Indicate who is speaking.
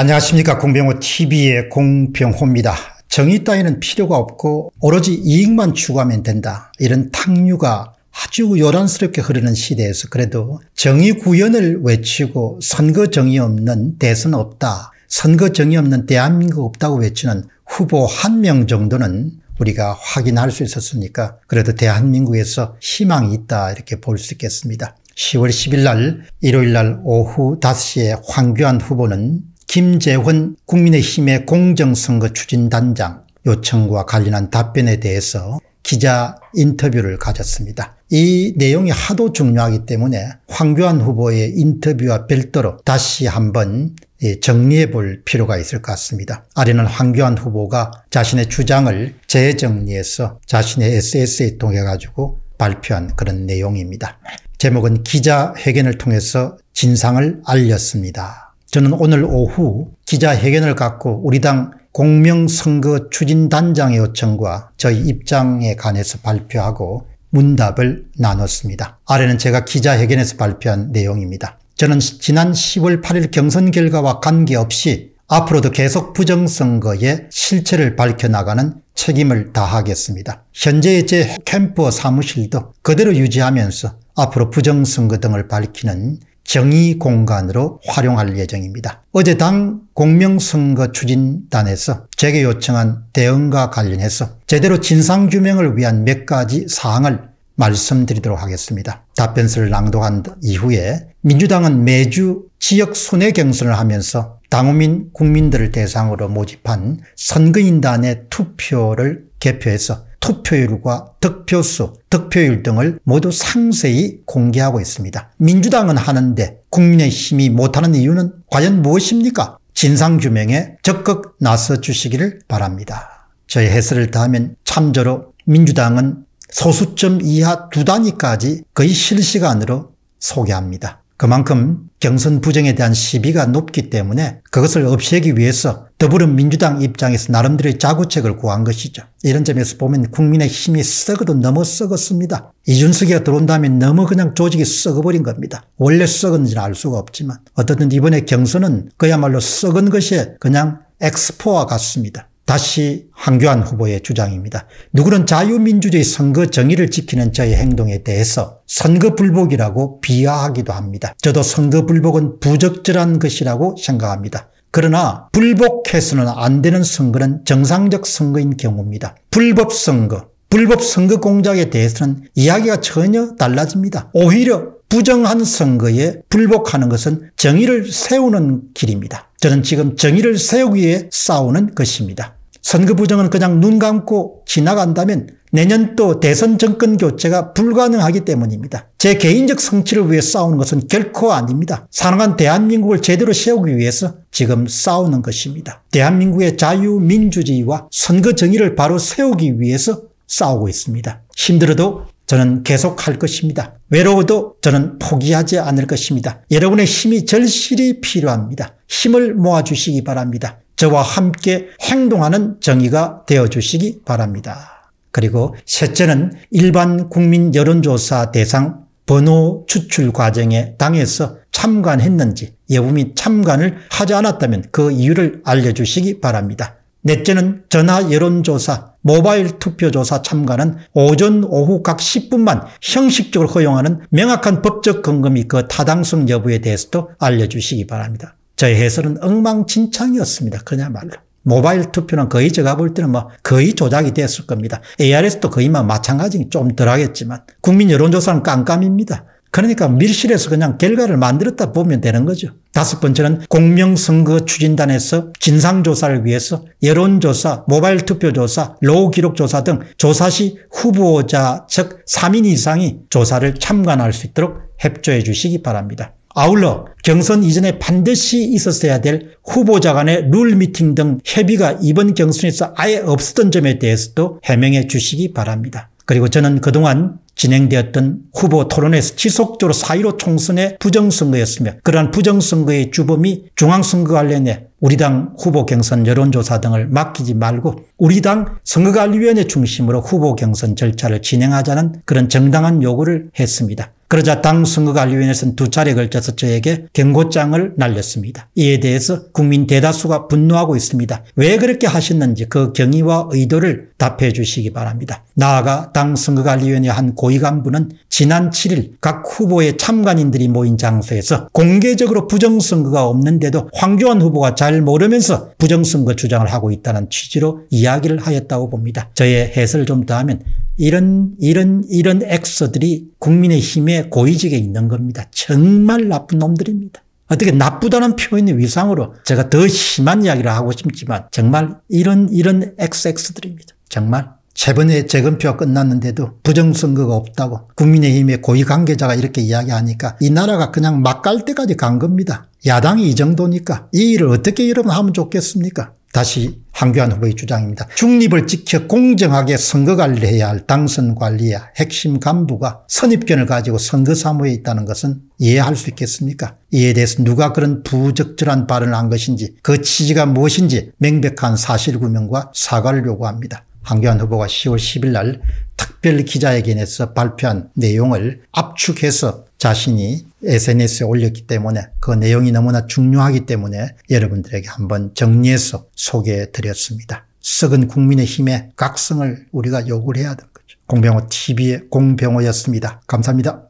Speaker 1: 안녕하십니까 공병호 tv의 공병호입니다. 정의 따위는 필요가 없고 오로지 이익만 추구하면 된다. 이런 탕류가 아주 요란스럽게 흐르는 시대에서 그래도 정의 구현을 외치고 선거 정의 없는 대선 없다. 선거 정의 없는 대한민국 없다고 외치는 후보 한 명 정도는 우리가 확인할 수 있었으니까 그래도 대한민국에서 희망이 있다 이렇게 볼 수 있겠습니다. 10월 10일 날 일요일 날 오후 5시에 황교안 후보는 김재훈 국민의힘의 공정선거 추진단장 요청과 관련한 답변에 대해서 기자 인터뷰를 가졌습니다. 이 내용이 하도 중요하기 때문에 황교안 후보의 인터뷰와 별도로 다시 한번 정리해 볼 필요가 있을 것 같습니다. 아래는 황교안 후보가 자신의 주장을 재정리해서 자신의 SS에 통해 가지고 발표한 그런 내용입니다. 제목은 기자회견을 통해서 진상을 알렸습니다. 저는 오늘 오후 기자회견을 갖고 우리 당 공명선거 추진단장의 요청과 저희 입장에 관해서 발표하고 문답을 나눴습니다. 아래는 제가 기자회견에서 발표한 내용입니다. 저는 지난 10월 8일 경선 결과와 관계없이 앞으로도 계속 부정선거의 실체를 밝혀나가는 책임을 다하겠습니다. 현재의 제 캠프 사무실도 그대로 유지하면서 앞으로 부정선거 등을 밝히는 정의 공간으로 활용할 예정입니다. 어제 당 공명선거 추진단에서 제게 요청한 대응과 관련해서 제대로 진상규명을 위한 몇 가지 사항을 말씀드리도록 하겠습니다. 답변서를 낭독한 이후에 민주당은 매주 지역 순회 경선을 하면서 당호민 국민들을 대상으로 모집한 선거인단의 투표를 개표해서 투표율과 득표수, 득표율 등을 모두 상세히 공개하고 있습니다. 민주당은 하는데 국민의힘이 못하는 이유는 과연 무엇입니까? 진상규명에 적극 나서 주시기를 바랍니다. 저희 해설을 다하면 참조로 민주당은 소수점 이하 두 단위까지 거의 실시간으로 소개합니다. 그만큼 경선 부정에 대한 시비가 높기 때문에 그것을 없애기 위해서 더불어민주당 입장에서 나름대로의 자구책을 구한 것이죠. 이런 점에서 보면 국민의 힘이 썩어도 너무 썩었습니다. 이준석이가 들어온 다음에 너무 그냥 조직이 썩어버린 겁니다. 원래 썩었는지는 알 수가 없지만 어떻든 이번에 경선은 그야말로 썩은 것이 그냥 엑스포와 같습니다. 다시 황교안 후보의 주장입니다. 누구는 자유민주주의 선거 정의를 지키는 저의 행동에 대해서 선거 불복이라고 비하하기도 합니다. 저도 선거 불복은 부적절한 것이라고 생각합니다. 그러나 불복해서는 안 되는 선거는 정상적 선거인 경우입니다. 불법 선거, 불법 선거 공작에 대해서는 이야기가 전혀 달라집니다. 오히려 부정한 선거에 불복하는 것은 정의를 세우는 길입니다. 저는 지금 정의를 세우기 위해 싸우는 것입니다. 선거 부정은 그냥 눈 감고 지나간다면 내년 또 대선 정권 교체가 불가능하기 때문입니다. 제 개인적 성취를 위해 싸우는 것은 결코 아닙니다. 사랑한 대한민국을 제대로 세우기 위해서 지금 싸우는 것입니다. 대한민국의 자유민주주의와 선거 정의를 바로 세우기 위해서 싸우고 있습니다. 힘들어도 저는 계속 할 것입니다. 외로워도 저는 포기하지 않을 것입니다. 여러분의 힘이 절실히 필요합니다. 힘을 모아주시기 바랍니다. 저와 함께 행동하는 정의가 되어주시기 바랍니다. 그리고 셋째는 일반 국민 여론조사 대상 번호 추출 과정에 당에서 참관했는지 여부 및 참관을 하지 않았다면 그 이유를 알려주시기 바랍니다. 넷째는 전화 여론조사, 모바일 투표조사 참관은 오전, 오후 각 10분만 형식적으로 허용하는 명확한 법적 근거미 그 타당성 여부에 대해서도 알려주시기 바랍니다. 저의 해설은 엉망진창이었습니다. 그냐말로. 모바일 투표는 거의 제가 볼 때는 뭐 거의 조작이 됐을 겁니다. ARS도 거의 뭐 마찬가지 좀 덜하겠지만 국민 여론조사는 깜깜입니다. 그러니까 밀실에서 그냥 결과를 만들었다 보면 되는 거죠. 다섯 번째는 공명선거 추진단에서 진상조사를 위해서 여론조사, 모바일 투표조사, 로그 기록조사 등 조사 시 후보자 즉 3인 이상이 조사를 참관할 수 있도록 협조해 주시기 바랍니다. 아울러 경선 이전에 반드시 있었어야 될 후보자 간의 룰 미팅 등 협의가 이번 경선에서 아예 없었던 점에 대해서도 해명해 주시기 바랍니다. 그리고 저는 그동안 진행되었던 후보 토론에서 지속적으로 4.15 총선의 부정선거였으며 그러한 부정선거의 주범이 중앙선거 관련해 우리 당 후보 경선 여론조사 등을 맡기지 말고 우리 당 선거관리위원회 중심으로 후보 경선 절차를 진행하자는 그런 정당한 요구를 했습니다. 그러자 당 선거관리위원회에서는 두 차례 걸쳐서 저에게 경고장을 날렸습니다. 이에 대해서 국민 대다수가 분노하고 있습니다. 왜 그렇게 하셨는지 그 경위와 의도를 답해 주시기 바랍니다. 나아가 당 선거관리위원회 한 고위 간부는 지난 7일 각 후보의 참관인들이 모인 장소에서 공개적으로 부정선거가 없는데도 황교안 후보가 잘 모르면서 부정선거 주장을 하고 있다는 취지로 이야기를 하였다고 봅니다. 저의 해설을 좀 더하면 이런 이런 이런 엑서들이 국민의힘의 고위직에 있는 겁니다. 정말 나쁜 놈들입니다. 어떻게 나쁘다는 표현의 위상으로 제가 더 심한 이야기를 하고 싶지만 정말 이런 이런 엑스엑스들입니다. 정말 최번에 재검표가 끝났는데도 부정선거가 없다고 국민의힘의 고위 관계자가 이렇게 이야기하니까 이 나라가 그냥 막 갈 때까지 간 겁니다. 야당이 이 정도니까 이 일을 어떻게 여러분 하면 좋겠습니까? 다시 황교안 후보의 주장입니다. 중립을 지켜 공정하게 선거 관리해야 할 당선 관리의 핵심 간부가 선입견을 가지고 선거 사무에 있다는 것은 이해할 수 있겠습니까? 이에 대해서 누가 그런 부적절한 발언을 한 것인지 그 취지가 무엇인지 명백한 사실구명과 사과를 요구합니다. 황교안 후보가 10월 10일 날 특별 기자회견에서 발표한 내용을 압축해서 자신이 SNS에 올렸기 때문에 그 내용이 너무나 중요하기 때문에 여러분들에게 한번 정리해서 소개해 드렸습니다. 썩은 국민의 힘의 각성을 우리가 요구를 해야 되는 거죠. 공병호 TV의 공병호였습니다. 감사합니다.